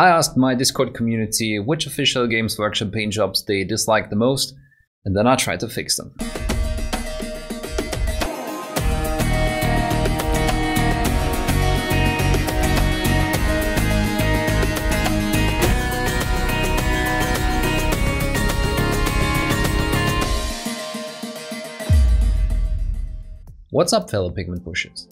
I asked my Discord community which official Games Workshop paint jobs they dislike the most, and then I tried to fix them. What's up fellow pigment pushers?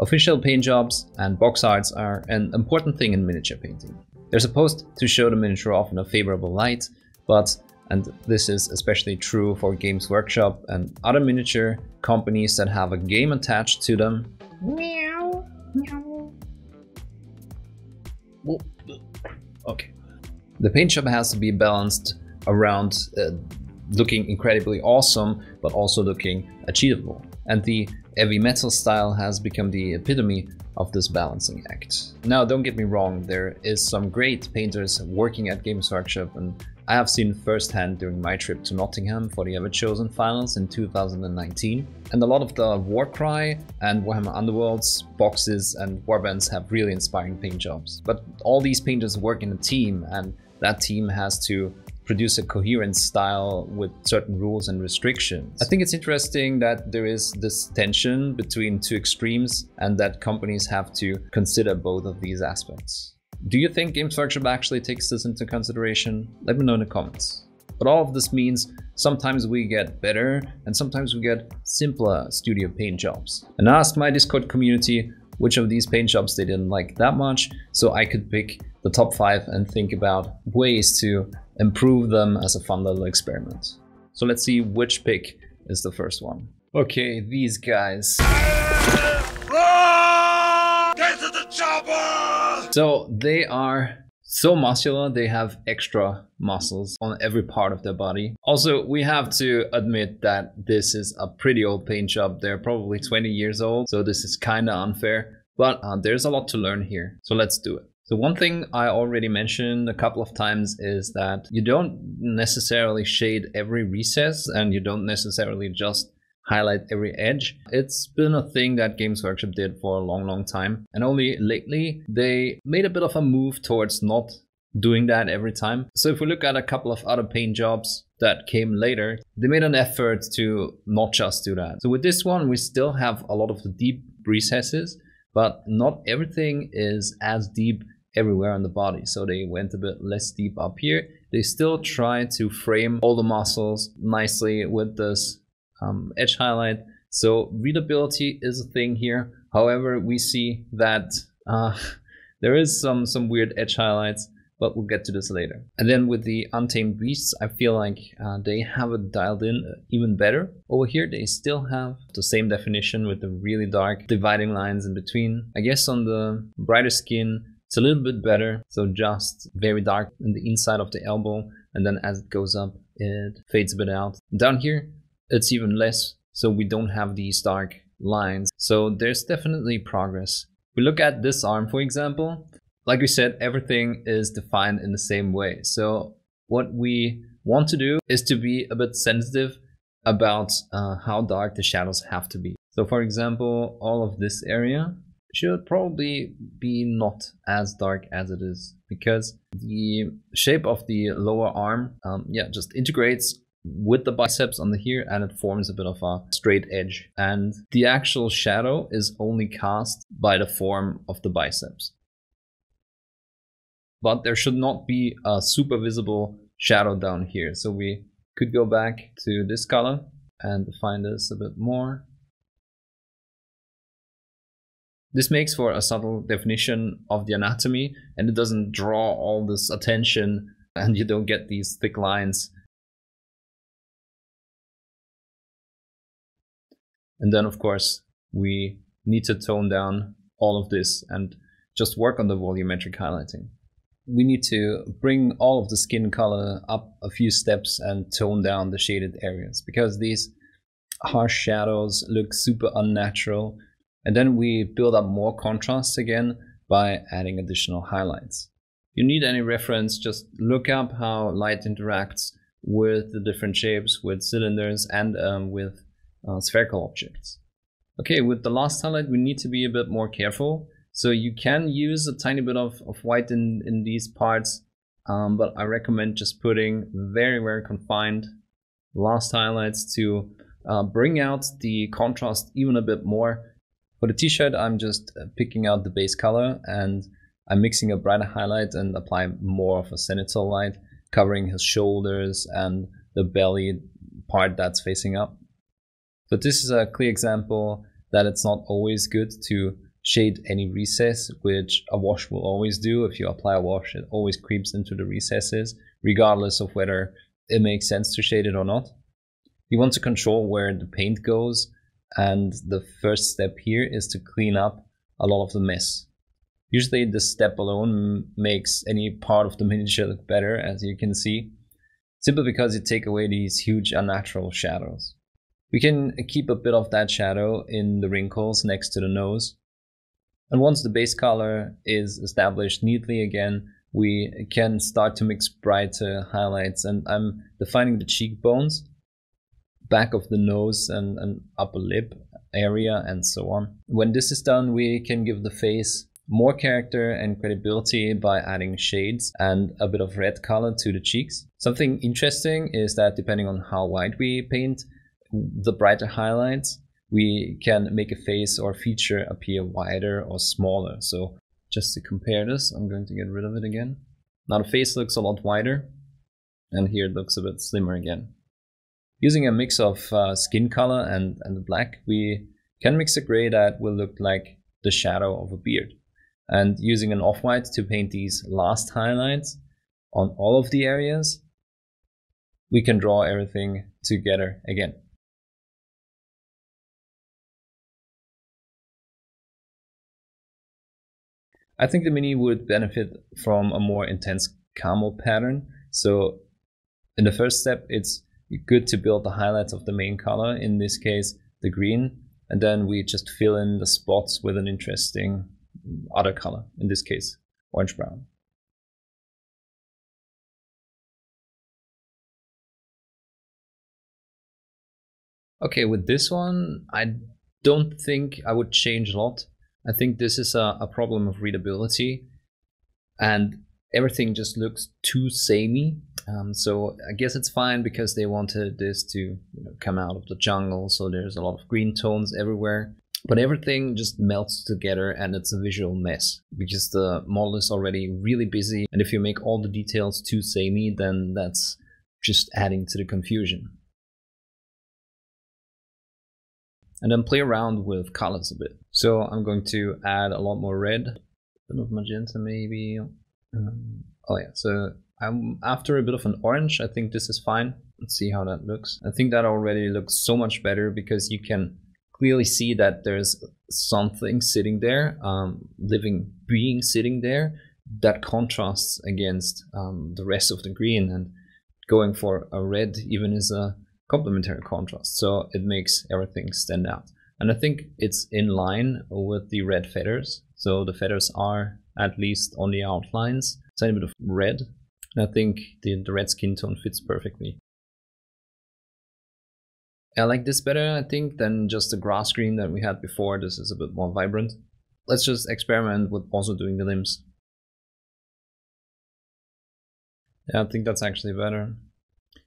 Official paint jobs and box arts are an important thing in miniature painting. They're supposed to show the miniature off in a favorable light, but, and this is especially true for Games Workshop and other miniature companies that have a game attached to them. Meow, meow. Okay. The paint job has to be balanced around uh, looking incredibly awesome, but also looking achievable. And the heavy metal style has become the epitome of this balancing act. Now, don't get me wrong, there is some great painters working at Games Workshop and I have seen firsthand during my trip to Nottingham for the Everchosen finals in 2019. And a lot of the Warcry and Warhammer Underworlds boxes and warbands have really inspiring paint jobs. But all these painters work in a team and that team has to produce a coherent style with certain rules and restrictions. I think it's interesting that there is this tension between two extremes and that companies have to consider both of these aspects. Do you think Workshop actually takes this into consideration? Let me know in the comments. But all of this means sometimes we get better and sometimes we get simpler studio paint jobs. And I asked my Discord community which of these paint jobs they didn't like that much so I could pick the top five and think about ways to improve them as a fun little experiment. So let's see which pick is the first one. Okay, these guys. So they are so muscular, they have extra muscles on every part of their body. Also, we have to admit that this is a pretty old paint job. They're probably 20 years old, so this is kind of unfair. But uh, there's a lot to learn here, so let's do it. So one thing I already mentioned a couple of times is that you don't necessarily shade every recess and you don't necessarily just highlight every edge. It's been a thing that Games Workshop did for a long, long time. And only lately they made a bit of a move towards not doing that every time. So if we look at a couple of other paint jobs that came later, they made an effort to not just do that. So with this one, we still have a lot of the deep recesses, but not everything is as deep everywhere on the body. So they went a bit less deep up here. They still try to frame all the muscles nicely with this um, edge highlight. So readability is a thing here. However, we see that uh, there is some, some weird edge highlights, but we'll get to this later. And then with the Untamed Beasts, I feel like uh, they have it dialed in even better. Over here, they still have the same definition with the really dark dividing lines in between. I guess on the brighter skin, it's a little bit better, so just very dark in the inside of the elbow, and then as it goes up, it fades a bit out. Down here, it's even less, so we don't have these dark lines. So there's definitely progress. We look at this arm, for example. Like we said, everything is defined in the same way. So what we want to do is to be a bit sensitive about uh, how dark the shadows have to be. So for example, all of this area should probably be not as dark as it is because the shape of the lower arm um, yeah just integrates with the biceps on the here and it forms a bit of a straight edge. And the actual shadow is only cast by the form of the biceps. But there should not be a super visible shadow down here. So we could go back to this color and define this a bit more this makes for a subtle definition of the anatomy and it doesn't draw all this attention and you don't get these thick lines. And then of course we need to tone down all of this and just work on the volumetric highlighting. We need to bring all of the skin color up a few steps and tone down the shaded areas because these harsh shadows look super unnatural and then we build up more contrast again by adding additional highlights. You need any reference, just look up how light interacts with the different shapes, with cylinders and um, with uh, spherical objects. Okay, with the last highlight, we need to be a bit more careful So you can use a tiny bit of, of white in, in these parts, um, but I recommend just putting very, very confined last highlights to uh, bring out the contrast even a bit more. For the t-shirt, I'm just uh, picking out the base color and I'm mixing a brighter highlight and apply more of a zenithal light, covering his shoulders and the belly part that's facing up. So this is a clear example that it's not always good to shade any recess, which a wash will always do. If you apply a wash, it always creeps into the recesses, regardless of whether it makes sense to shade it or not. You want to control where the paint goes, and the first step here is to clean up a lot of the mess. Usually this step alone makes any part of the miniature look better, as you can see, simply because you take away these huge unnatural shadows. We can keep a bit of that shadow in the wrinkles next to the nose. And once the base color is established neatly again, we can start to mix brighter highlights and I'm defining the cheekbones, back of the nose and, and upper lip area and so on. When this is done, we can give the face more character and credibility by adding shades and a bit of red color to the cheeks. Something interesting is that depending on how white we paint the brighter highlights, we can make a face or feature appear wider or smaller. So just to compare this, I'm going to get rid of it again. Now the face looks a lot wider and here it looks a bit slimmer again. Using a mix of uh, skin color and, and the black, we can mix a gray that will look like the shadow of a beard. And using an off-white to paint these last highlights on all of the areas, we can draw everything together again. I think the Mini would benefit from a more intense camo pattern. So in the first step, it's good to build the highlights of the main color, in this case, the green, and then we just fill in the spots with an interesting other color, in this case, orange brown. Okay, with this one, I don't think I would change a lot. I think this is a, a problem of readability and everything just looks too samey. Um, so I guess it's fine because they wanted this to you know, come out of the jungle, so there's a lot of green tones everywhere. But everything just melts together and it's a visual mess because the model is already really busy. And if you make all the details too samey, then that's just adding to the confusion. and then play around with colors a bit. So I'm going to add a lot more red, a bit of magenta maybe. Um, oh yeah, so I'm after a bit of an orange. I think this is fine. Let's see how that looks. I think that already looks so much better because you can clearly see that there's something sitting there, um, living being sitting there that contrasts against um, the rest of the green and going for a red even is a complementary contrast. So it makes everything stand out. And I think it's in line with the red feathers. So the feathers are at least on the outlines, tiny bit of red. And I think the, the red skin tone fits perfectly. I like this better, I think, than just the grass green that we had before. This is a bit more vibrant. Let's just experiment with also doing the limbs. Yeah, I think that's actually better.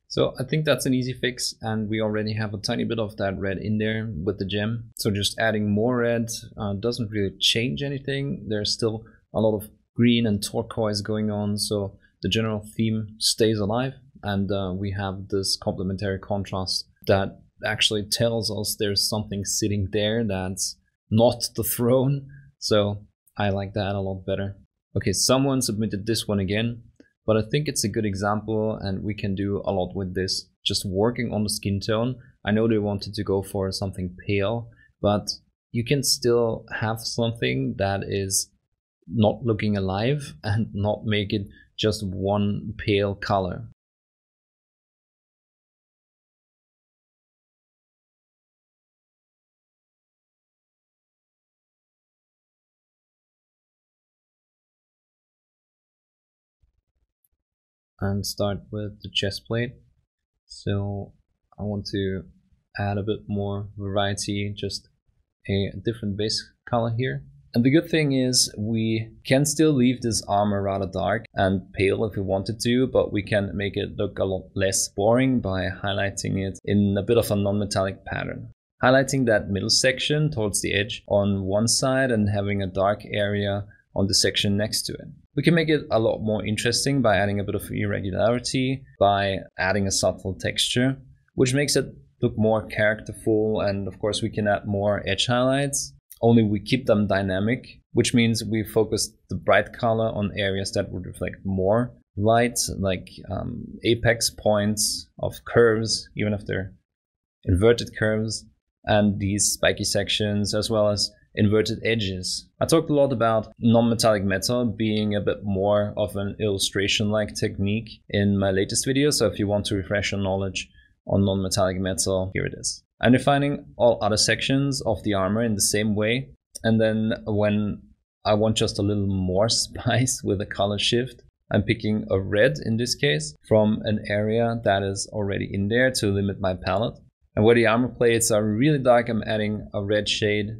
So I think that's an easy fix and we already have a tiny bit of that red in there with the gem. So just adding more red uh, doesn't really change anything. There's still a lot of green and turquoise going on. So the general theme stays alive and uh, we have this complementary contrast that actually tells us there's something sitting there that's not the throne. So I like that a lot better. Okay, someone submitted this one again. But I think it's a good example and we can do a lot with this. Just working on the skin tone. I know they wanted to go for something pale, but you can still have something that is not looking alive and not make it just one pale color. and start with the chest plate. So I want to add a bit more variety, just a different base color here. And the good thing is we can still leave this armor rather dark and pale if we wanted to, but we can make it look a lot less boring by highlighting it in a bit of a non-metallic pattern. Highlighting that middle section towards the edge on one side and having a dark area on the section next to it. We can make it a lot more interesting by adding a bit of irregularity, by adding a subtle texture, which makes it look more characterful and of course we can add more edge highlights only we keep them dynamic, which means we focus the bright color on areas that would reflect more light, like um, apex points of curves, even if they're inverted curves, and these spiky sections, as well as inverted edges. I talked a lot about non-metallic metal being a bit more of an illustration-like technique in my latest video, so if you want to refresh your knowledge on non-metallic metal, here it is. I'm defining all other sections of the armor in the same way. And then when I want just a little more spice with a color shift, I'm picking a red in this case from an area that is already in there to limit my palette. And where the armor plates are really dark, I'm adding a red shade,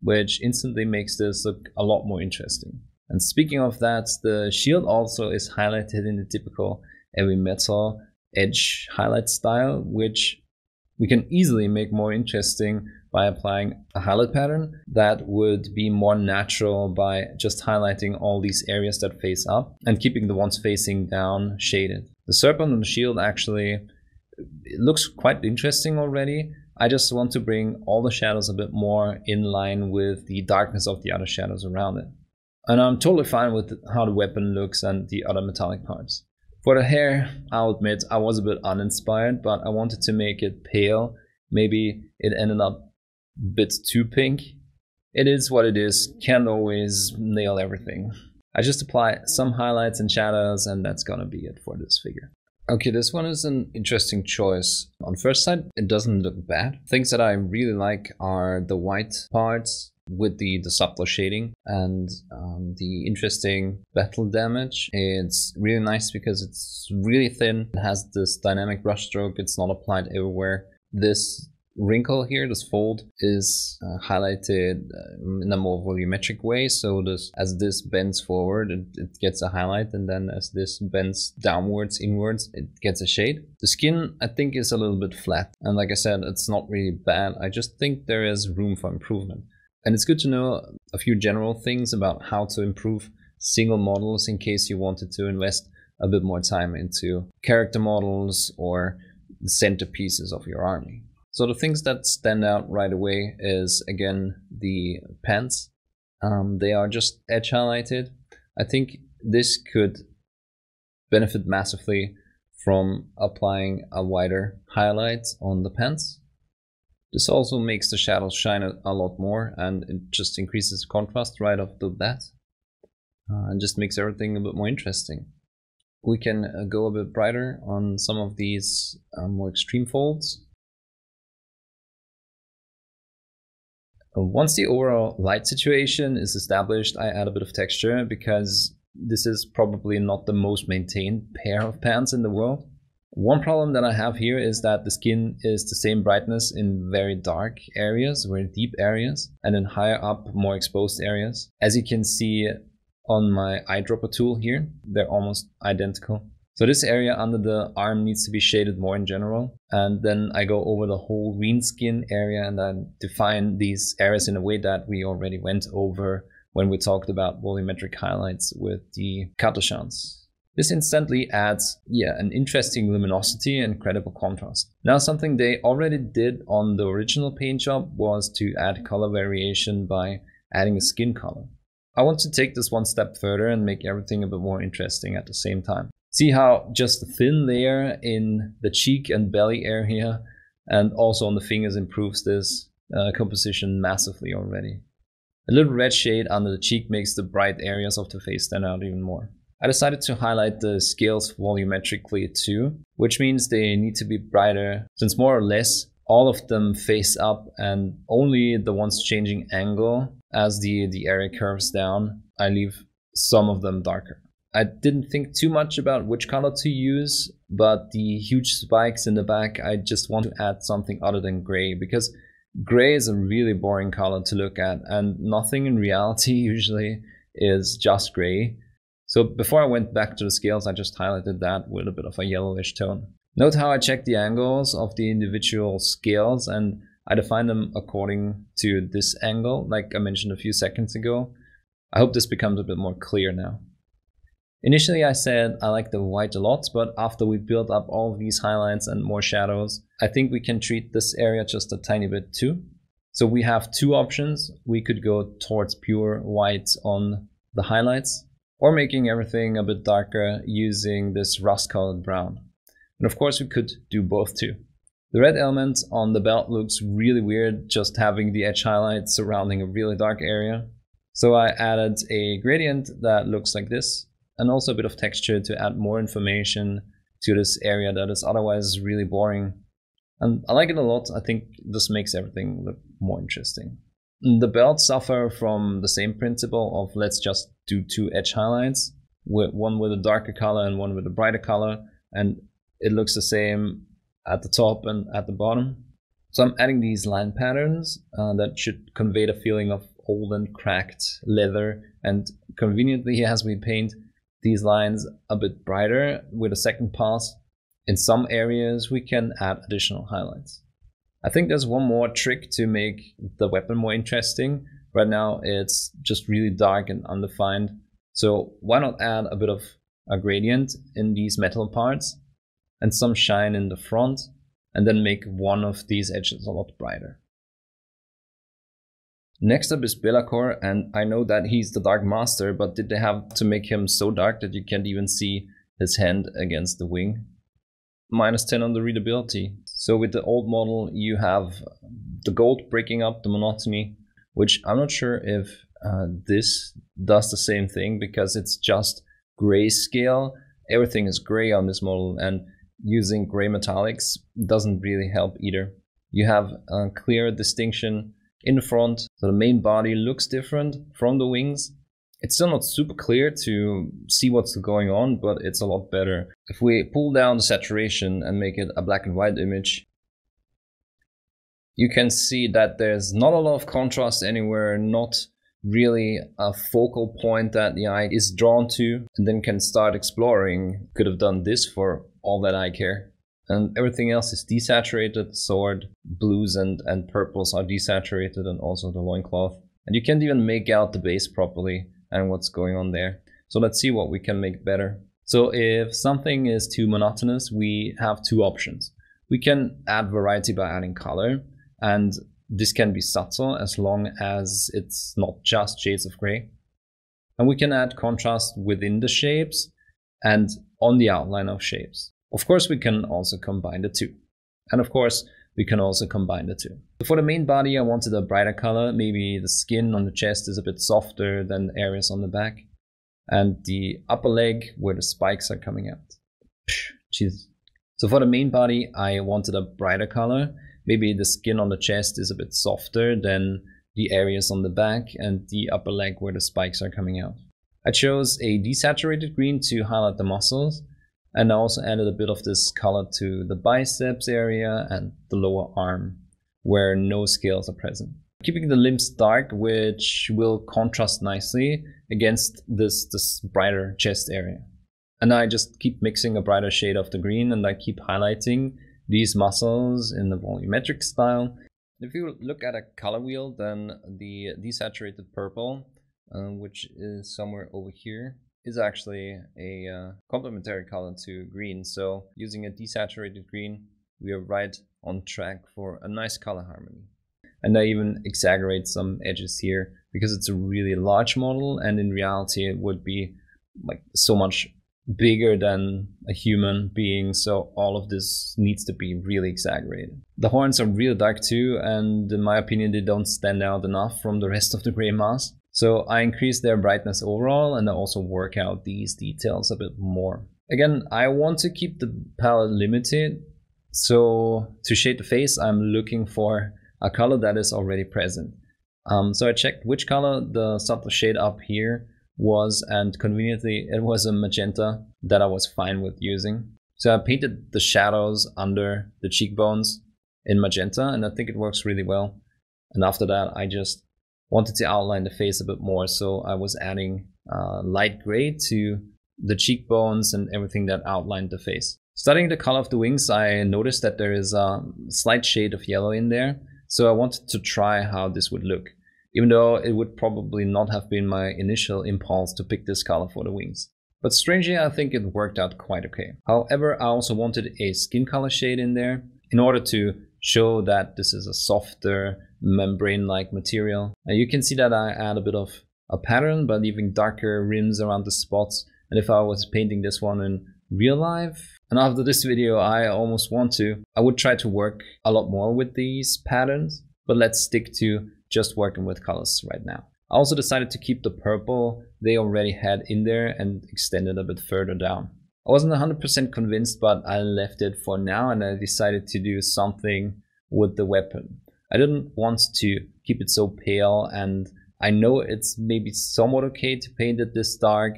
which instantly makes this look a lot more interesting. And speaking of that, the shield also is highlighted in the typical heavy metal edge highlight style, which we can easily make more interesting by applying a highlight pattern that would be more natural by just highlighting all these areas that face up and keeping the ones facing down shaded. The serpent and the shield actually looks quite interesting already. I just want to bring all the shadows a bit more in line with the darkness of the other shadows around it. And I'm totally fine with how the weapon looks and the other metallic parts. For the hair, I'll admit I was a bit uninspired, but I wanted to make it pale. Maybe it ended up a bit too pink. It is what it is, can't always nail everything. I just apply some highlights and shadows and that's gonna be it for this figure. Okay, this one is an interesting choice. On first sight, it doesn't look bad. Things that I really like are the white parts with the, subtle shading and um, the interesting battle damage. It's really nice because it's really thin. It has this dynamic brushstroke. It's not applied everywhere. This wrinkle here, this fold, is uh, highlighted uh, in a more volumetric way. So this, as this bends forward, it, it, gets a highlight, and then as this bends downwards, inwards, it gets a shade. The skin, I think, is a little bit flat, and like I said, it's not really bad. I just think there is room for improvement. And it's good to know a few general things about how to improve single models in case you wanted to invest a bit more time into character models or the centerpieces of your army. So the things that stand out right away is again the pants. Um, they are just edge highlighted. I think this could benefit massively from applying a wider highlight on the pants. This also makes the shadows shine a, a lot more and it just increases the contrast right off the bat. Uh, and just makes everything a bit more interesting. We can uh, go a bit brighter on some of these uh, more extreme folds. Uh, once the overall light situation is established, I add a bit of texture because this is probably not the most maintained pair of pants in the world. One problem that I have here is that the skin is the same brightness in very dark areas, very deep areas, and in higher up, more exposed areas. As you can see on my eyedropper tool here, they're almost identical. So this area under the arm needs to be shaded more in general. And then I go over the whole green skin area and I define these areas in a way that we already went over when we talked about volumetric highlights with the cabochons. This instantly adds, yeah, an interesting luminosity and credible contrast. Now something they already did on the original paint job was to add color variation by adding a skin color. I want to take this one step further and make everything a bit more interesting at the same time. See how just a thin layer in the cheek and belly area and also on the fingers improves this uh, composition massively already. A little red shade under the cheek makes the bright areas of the face stand out even more. I decided to highlight the scales volumetrically too, which means they need to be brighter since more or less all of them face up and only the ones changing angle as the, the area curves down, I leave some of them darker. I didn't think too much about which color to use, but the huge spikes in the back, I just want to add something other than gray because Gray is a really boring color to look at, and nothing in reality usually is just gray. So before I went back to the scales, I just highlighted that with a bit of a yellowish tone. Note how I check the angles of the individual scales and I define them according to this angle, like I mentioned a few seconds ago. I hope this becomes a bit more clear now. Initially I said I like the white a lot, but after we build up all these highlights and more shadows, I think we can treat this area just a tiny bit too. So we have two options. We could go towards pure white on the highlights or making everything a bit darker using this rust colored brown. And of course we could do both too. The red element on the belt looks really weird just having the edge highlights surrounding a really dark area. So I added a gradient that looks like this and also a bit of texture to add more information to this area that is otherwise really boring. And I like it a lot. I think this makes everything look more interesting. The belts suffer from the same principle of let's just do two edge highlights, with one with a darker color and one with a brighter color, and it looks the same at the top and at the bottom. So I'm adding these line patterns uh, that should convey the feeling of old and cracked leather. And conveniently, as we paint, these lines a bit brighter with a second pass. In some areas, we can add additional highlights. I think there's one more trick to make the weapon more interesting. Right now, it's just really dark and undefined. So why not add a bit of a gradient in these metal parts and some shine in the front and then make one of these edges a lot brighter. Next up is Be'lakor, and I know that he's the Dark Master, but did they have to make him so dark that you can't even see his hand against the wing? Minus 10 on the readability. So with the old model, you have the gold breaking up the monotony, which I'm not sure if uh, this does the same thing because it's just grayscale. Everything is gray on this model, and using gray metallics doesn't really help either. You have a clear distinction in the front. So the main body looks different from the wings. It's still not super clear to see what's going on, but it's a lot better. If we pull down the saturation and make it a black and white image, you can see that there's not a lot of contrast anywhere, not really a focal point that the eye is drawn to, and then can start exploring. Could have done this for all that I care and everything else is desaturated. Sword, blues and, and purples are desaturated and also the loincloth. And you can't even make out the base properly and what's going on there. So let's see what we can make better. So if something is too monotonous, we have two options. We can add variety by adding color, and this can be subtle as long as it's not just shades of gray. And we can add contrast within the shapes and on the outline of shapes. Of course, we can also combine the two. And of course, we can also combine the two. For the main body, I wanted a brighter color. Maybe the skin on the chest is a bit softer than the areas on the back. And the upper leg where the spikes are coming out. Jeez. So for the main body, I wanted a brighter color. Maybe the skin on the chest is a bit softer than the areas on the back and the upper leg where the spikes are coming out. I chose a desaturated green to highlight the muscles and I also added a bit of this color to the biceps area and the lower arm where no scales are present. Keeping the limbs dark, which will contrast nicely against this, this brighter chest area. And I just keep mixing a brighter shade of the green and I keep highlighting these muscles in the volumetric style. If you look at a color wheel, then the desaturated purple, uh, which is somewhere over here, is actually a uh, complementary color to green. So using a desaturated green, we are right on track for a nice color harmony. And I even exaggerate some edges here because it's a really large model and in reality it would be like so much bigger than a human being so all of this needs to be really exaggerated. The horns are real dark too and in my opinion they don't stand out enough from the rest of the gray mass. So I increase their brightness overall and I also work out these details a bit more. Again, I want to keep the palette limited. So to shade the face, I'm looking for a color that is already present. Um, so I checked which color the subtle shade up here was and conveniently it was a magenta that I was fine with using. So I painted the shadows under the cheekbones in magenta and I think it works really well. And after that, I just wanted to outline the face a bit more. So I was adding uh, light gray to the cheekbones and everything that outlined the face. Studying the color of the wings, I noticed that there is a slight shade of yellow in there. So I wanted to try how this would look, even though it would probably not have been my initial impulse to pick this color for the wings. But strangely, I think it worked out quite okay. However, I also wanted a skin color shade in there in order to show that this is a softer membrane-like material. And you can see that I add a bit of a pattern by leaving darker rims around the spots. And if I was painting this one in real life, and after this video, I almost want to, I would try to work a lot more with these patterns, but let's stick to just working with colors right now. I also decided to keep the purple they already had in there and extend it a bit further down. I wasn't 100% convinced, but I left it for now and I decided to do something with the weapon. I didn't want to keep it so pale and I know it's maybe somewhat okay to paint it this dark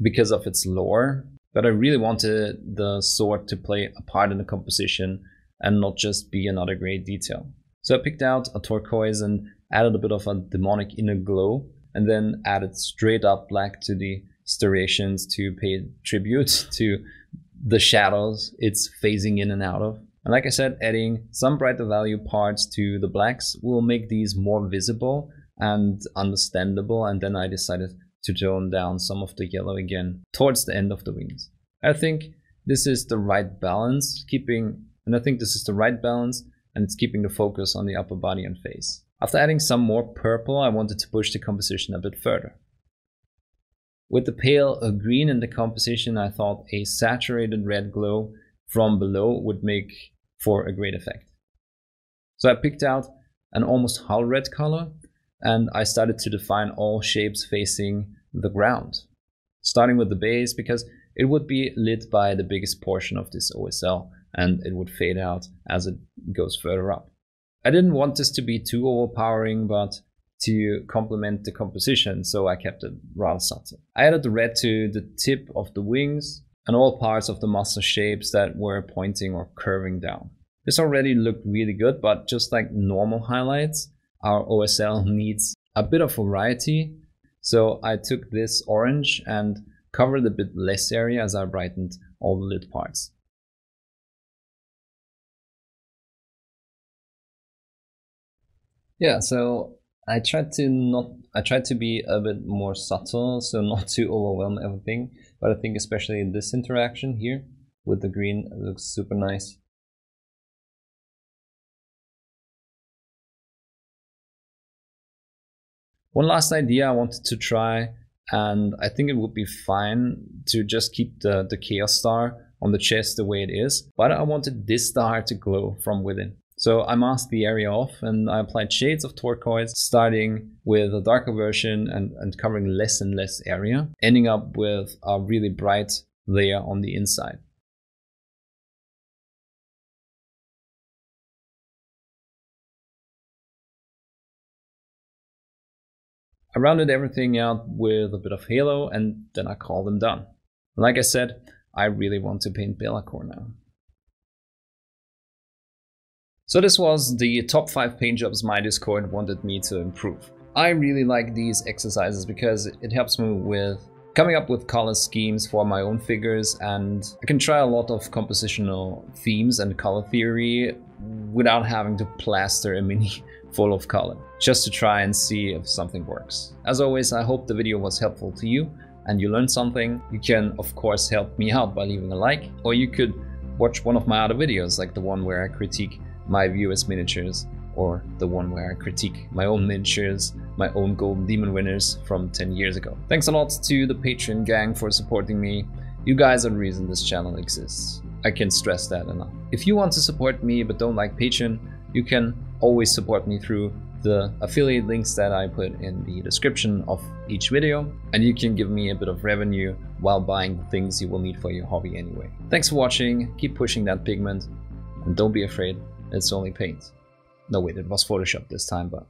because of its lore, but I really wanted the sword to play a part in the composition and not just be another gray detail. So I picked out a turquoise and added a bit of a demonic inner glow, and then added straight up black to the striations to pay tribute to the shadows it's phasing in and out of. And like I said, adding some brighter value parts to the blacks will make these more visible and understandable. And then I decided to tone down some of the yellow again towards the end of the wings. I think this is the right balance, keeping, and I think this is the right balance, and it's keeping the focus on the upper body and face. After adding some more purple, I wanted to push the composition a bit further. With the pale green in the composition, I thought a saturated red glow from below would make for a great effect. So I picked out an almost hull red color and I started to define all shapes facing the ground. Starting with the base because it would be lit by the biggest portion of this OSL and it would fade out as it goes further up. I didn't want this to be too overpowering, but to complement the composition, so I kept it rather subtle. I added the red to the tip of the wings and all parts of the muscle shapes that were pointing or curving down. This already looked really good, but just like normal highlights, our OSL needs a bit of variety. So I took this orange and covered a bit less area as I brightened all the lid parts. Yeah, so I tried to not I tried to be a bit more subtle, so not to overwhelm everything. But I think especially this interaction here with the green looks super nice. One last idea I wanted to try, and I think it would be fine to just keep the, the Chaos Star on the chest the way it is, but I wanted this star to glow from within. So I masked the area off and I applied shades of turquoise, starting with a darker version and, and covering less and less area, ending up with a really bright layer on the inside. I rounded everything out with a bit of halo and then I called them done. Like I said, I really want to paint Be'lakor now. So this was the top 5 paint jobs my Discord wanted me to improve. I really like these exercises because it helps me with coming up with color schemes for my own figures and I can try a lot of compositional themes and color theory without having to plaster a mini full of color, just to try and see if something works. As always, I hope the video was helpful to you and you learned something. You can of course help me out by leaving a like or you could watch one of my other videos like the one where I critique my viewers miniatures or the one where I critique my own miniatures, my own Golden Demon winners from 10 years ago. Thanks a lot to the Patreon gang for supporting me. You guys are the reason this channel exists. I can stress that enough. If you want to support me but don't like Patreon, you can always support me through the affiliate links that I put in the description of each video, and you can give me a bit of revenue while buying the things you will need for your hobby anyway. Thanks for watching, keep pushing that pigment, and don't be afraid it's only paint. No wait, it was Photoshop this time, but